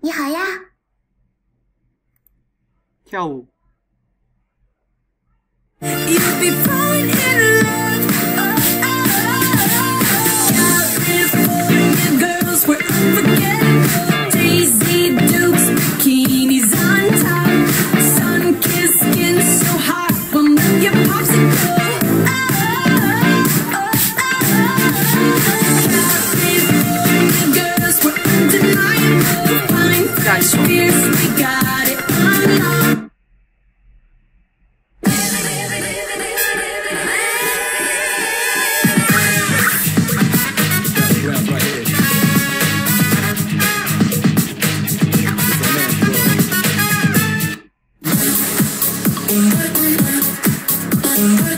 你好呀。跳舞。What?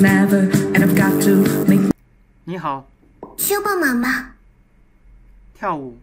never, and I've got to make. 你好。修帮忙吧。跳舞。